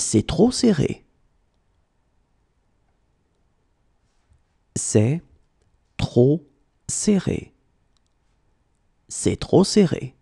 C'est trop serré. C'est trop serré. C'est trop serré.